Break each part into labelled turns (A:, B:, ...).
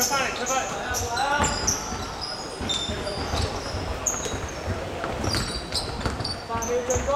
A: 快快快快！把球成功。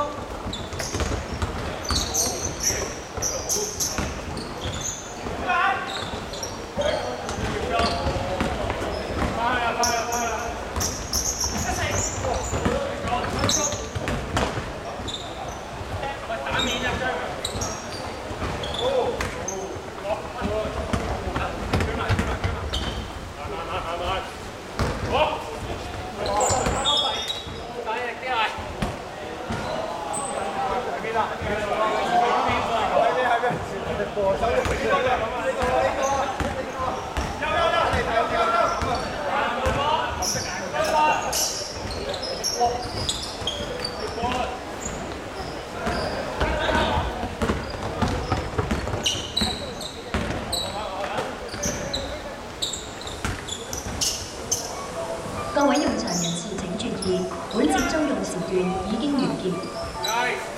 A: 各位用場人士請注意，本節租用時段已經完結。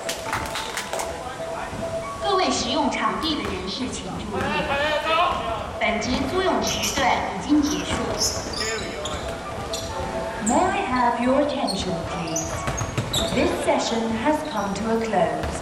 B: 地的人士请注意，本支租用时段已经结束。
A: May I have your attention, please? This session has come to a close.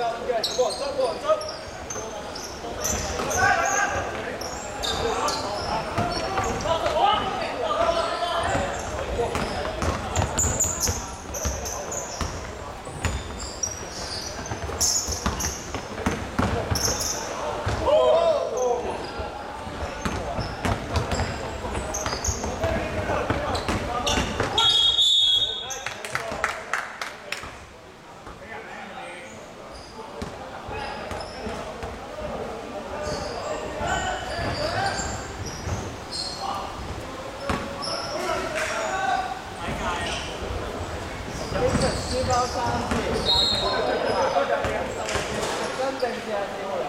A: Top, top, top.
C: Thank you.